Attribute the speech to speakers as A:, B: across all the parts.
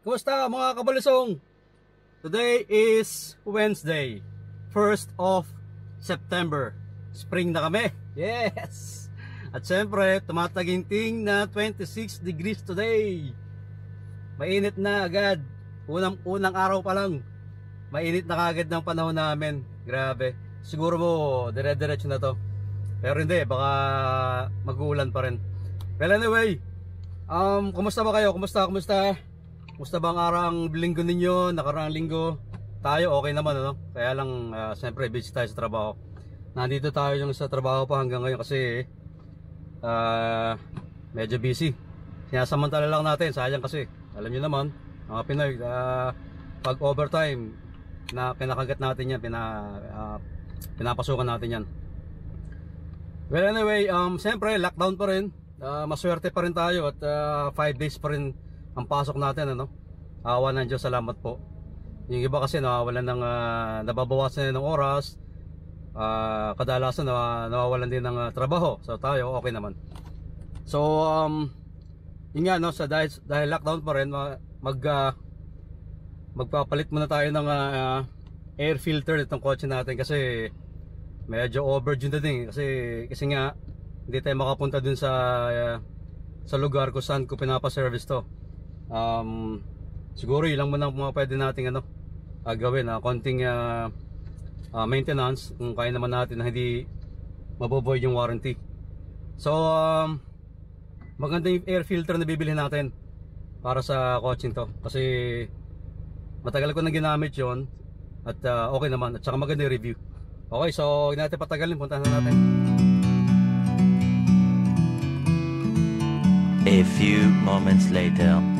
A: Kumusta mga kabalusong? Today is Wednesday, 1st of September. Spring na kami. Yes! At syempre, tumataginting na 26 degrees today. Mainit na agad. Unang-unang araw pa lang. Mainit na kagad ng panahon namin. Grabe. Siguro mo, dire-diretso na to. Pero hindi, baka mag-uulan pa rin. Well anyway, um, kumusta ba kayo? Kumusta, kumusta? Kumusta ba ang araw linggo ninyo? Nakaraang linggo? Tayo okay naman ano? Kaya lang, uh, siyempre busy tayo sa trabaho. Nandito tayo yung sa trabaho pa hanggang ngayon kasi uh, medyo busy. Sinasamantala lang natin, sayang kasi. Alam niyo naman, mga Pinoy, uh, pag overtime, na kinakagat natin yan, pina, uh, pinapasukan natin yan. Well anyway, um, siyempre lockdown pa rin. Uh, maswerte pa rin tayo at 5 uh, days pa rin ang pasok natin ano. Awa ng Diyos, salamat po. Yung iba kasi nawawalan ng uh, nababawasan ng oras. Uh, kadalasan na, nawawalan din ng uh, trabaho. So tayo okay naman. So um yun nga no, sa dahil, dahil lockdown pa rin mag uh, magpapalit muna tayo ng uh, air filter nitong kotse natin kasi medyo overdue na din kasi kasi nga hindi tayo makapunta dun sa uh, sa lugar kung saan ko pinapa-service to. Um, siguro ilang muna mga pwede nating ano uh, gawin, uh, konting uh, uh, maintenance kung kaya naman natin na hindi mabovoid yung warranty. So um, maganda yung air filter na bibili natin para sa kotse to kasi matagal ko na ginamit yon at uh, okay naman at saka maganda yung review. Okay, so hindi natin patagalin, puntahan na natin.
B: A few moments later.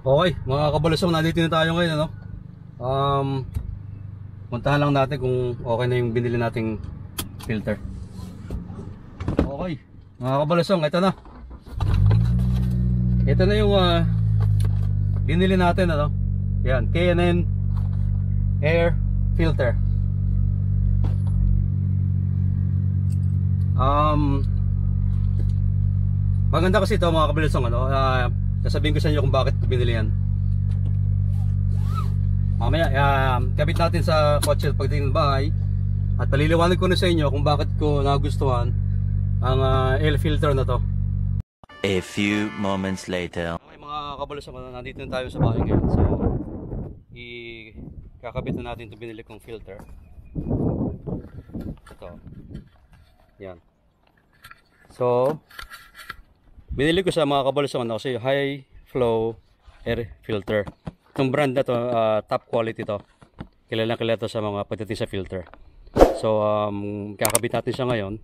A: Okay, mga kabalusong, nandito na tayo ngayon, ano? Um, puntahan lang natin kung okay na yung binili nating filter. Okay, mga kabalusong, ito na. Ito na yung uh, binili natin, ano? Yan, K&N air filter. Um Maganda kasi ito mga kabilusong ano, uh, sasabihin ko sa inyo kung bakit ko binili yan. Mamaya, uh, kabit natin sa kotse pagdating ng bahay at paliliwanag ko na sa inyo kung bakit ko nagustuhan ang uh, air filter na to.
B: A few moments later.
A: Okay mga kabalusong, nandito na tayo sa bahay ngayon. So, kakabit na natin ito binili kong filter ito yan so binili ko sa mga kabalusong ano kasi high flow air filter. Itong brand na to uh, top quality to. Kilala kilala to sa mga pagdating sa filter. So um, kakabit natin siya ngayon.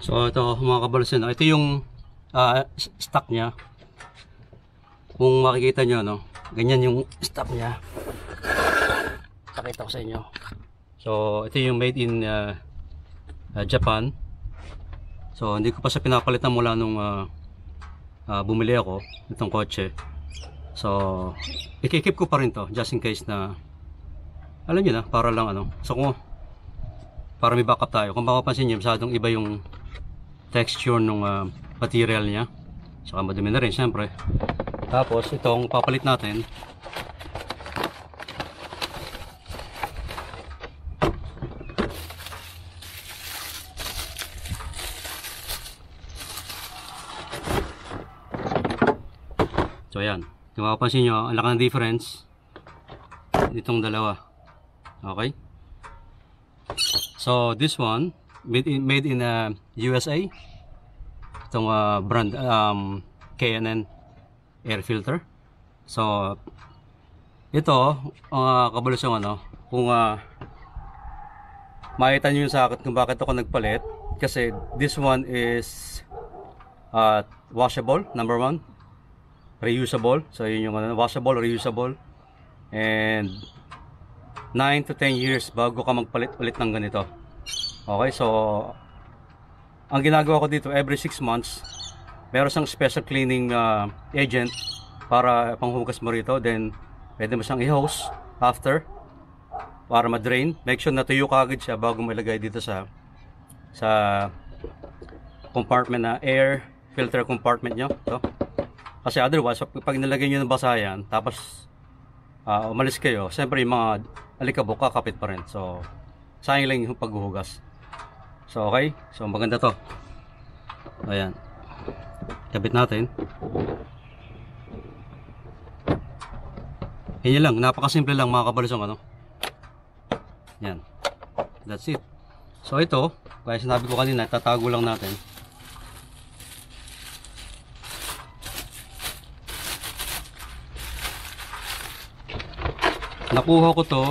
A: So ito mga kabalsin, ito yung uh, stock niya. Kung makikita nyo, no, ganyan yung stock niya. Pakita ko sa inyo. So ito yung made in uh, uh, Japan. So hindi ko pa siya pinapalitan mula nung uh, uh, bumili ako itong kotse. So ikikip ko pa rin to just in case na alam niyo na para lang ano. So kung para may backup tayo. Kung mapapansin niyo masyadong iba yung texture ng uh, material niya. Saka madumi na rin syempre. Tapos itong papalit natin. So ayan. Kung mapapansin nyo ang laki ng difference itong dalawa. Okay? So this one made in, made in uh, USA. Itong uh, brand um, K&N air filter. So ito, uh, kabalos yung ano, kung uh, makita nyo yung sa akin kung bakit ako nagpalit. Kasi this one is uh, washable, number one. Reusable, so yun yung ano, washable, reusable. And 9 to 10 years bago ka magpalit ulit ng ganito. Okay, so ang ginagawa ko dito every 6 months meron siyang special cleaning uh, agent para panghugas mo rito. Then pwede mo siyang i-hose after para ma-drain. Make sure na tuyo kagad siya bago mo ilagay dito sa sa compartment na air filter compartment nyo to. kasi otherwise pag nilagay nyo ng basayan tapos uh, umalis kayo siyempre yung mga alikabok kakapit pa rin. So sayang lang yung paghuhugas so okay. So maganda to. Ayan. Kabit natin. Yun lang. Napakasimple lang mga kabalisong ano? Yan. That's it. So ito kaya sinabi ko kanina tatago lang natin. Nakuha ko to.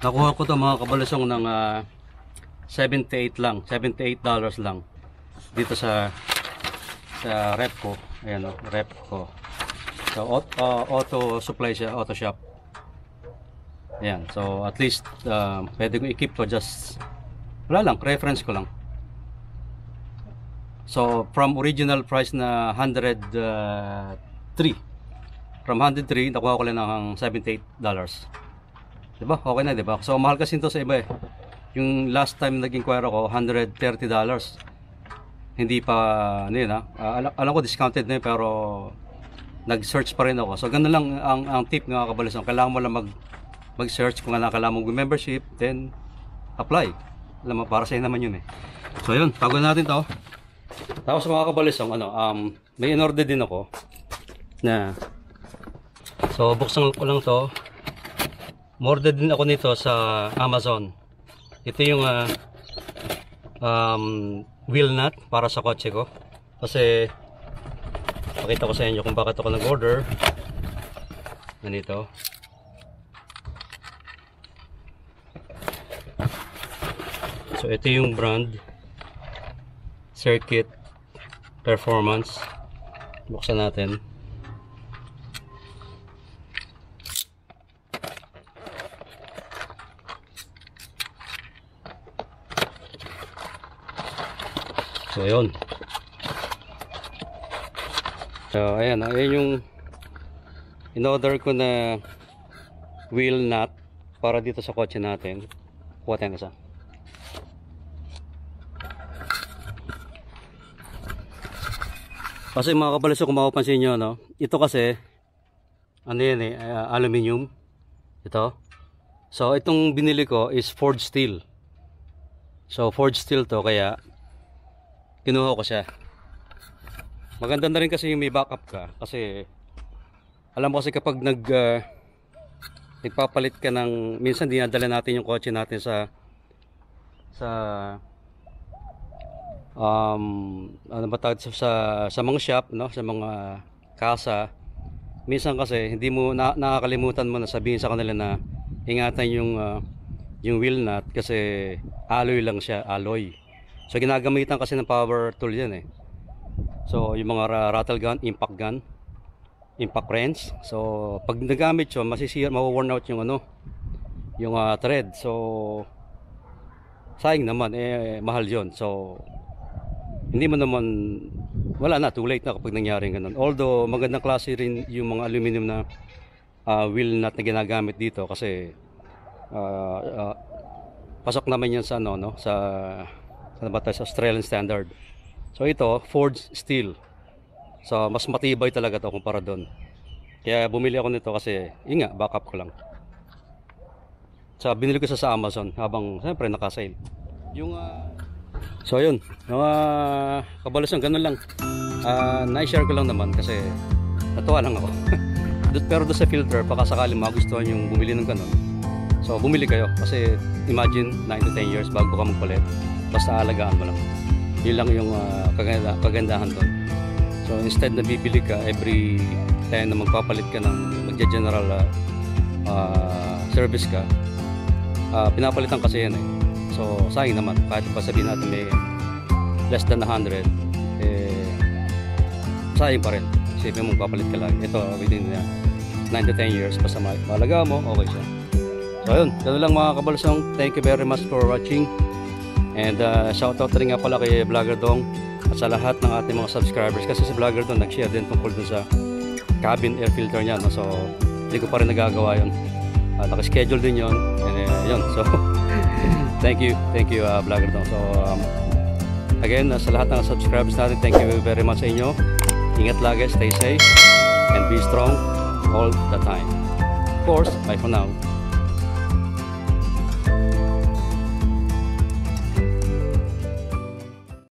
A: Nakuha ko to mga kabalasong ng uh, 78 lang 78 dollars lang dito sa sa rep ayan o rep ko so uh, auto supply siya auto shop ayan so at least uh, pwede ko i-keep to just wala lang reference ko lang so from original price na 103 From 103, nakuha ko lang ng 78 dollars. 'Di ba? Okay na, 'di ba? So mahal kasi ito sa iba eh. Yung last time nag-inquire ako, 130 dollars. Hindi pa ano yun ha. Uh, alam, alam ko discounted na yun, pero nag-search pa rin ako. So ganun lang ang, ang tip nga kabalisan. Kailangan mo lang mag mag-search kung ano kailangan mong membership, then apply. Alam mo, para sa'yo naman yun eh. So yun, bago natin to. Tapos mga kabalisong, ano, um, may in-order din ako na So buksan ko lang to. Order din ako nito sa Amazon. Ito yung uh, um, wheel nut para sa kotse ko. Kasi pakita ko sa inyo kung bakit ako nag-order. Ganito. So ito yung brand Circuit Performance. Buksan natin. So, ayun. So, ayan. Ayan yung in-order ko na wheel nut para dito sa kotse natin. Kuha tayo isa. Kasi mga kabalaso kung mapapansin nyo, no? ito kasi, ano yan eh, uh, aluminium. Ito. So, itong binili ko is forged steel. So, forged steel to, kaya kinuha ko siya. Maganda na rin kasi yung may backup ka kasi alam mo kasi kapag nag uh, nagpapalit ka ng minsan dinadala natin yung kotse natin sa sa um, ano ba tawag sa, sa, sa mga shop no? Sa mga kasa minsan kasi hindi mo na, nakakalimutan mo na sabihin sa kanila na ingatan yung uh, yung wheel nut kasi alloy lang siya alloy So ginagamitan kasi ng power tool yan eh. So yung mga rattle gun, impact gun, impact wrench. So pag nagamit 'yon, masisira, mawo-worn out yung ano, yung uh, thread. So sayang naman eh mahal 'yon. So hindi mo naman wala na too late na kapag nangyari ganun. Although magandang klase rin yung mga aluminum na uh, wheel nut na ginagamit dito kasi uh, uh, pasok naman yan sa ano no sa ano ba tayo Australian standard? So ito forged steel. So mas matibay talaga to kumpara doon kaya bumili ako nito kasi yun nga backup ko lang. So binili ko sa sa Amazon habang siyempre nakasale. Yung uh, so yun mga uh, kabalasyon ganun lang. Uh, na-share ko lang naman kasi natuwa lang ako. Pero doon sa filter baka sakali magustuhan yung bumili ng ganun. So bumili kayo kasi imagine 9 to 10 years bago ka magpalit. Basta alagaan mo lang. Yun lang yung ah, kaganda, kagandahan doon. So instead na bibili ka every time na magpapalit ka ng magja-general ah, ah, service ka, ah, pinapalitan kasi yan eh. So sayang naman kahit pa sabihin natin may less than 100 eh sayang pa rin. Isipin mo magpapalit ka lang. Ito within uh, 9 to 10 years basta ma- malaga mo, okay siya. So ayun, ganun lang mga kabalsong. Thank you very much for watching. And uh, shoutout rin nga pala kay Vlogger Dong at sa lahat ng ating mga subscribers kasi si Vlogger Dong nag-share din tungkol dun sa cabin air filter niya. No? So hindi ko pa rin nagagawa yun. At naka-schedule din yun. And uh, yun, so thank you, thank you uh, Vlogger Dong. So um, again, uh, sa lahat ng subscribers natin, thank you very much sa inyo. Ingat lagi, stay safe, and be strong all the time. Of course, bye for now.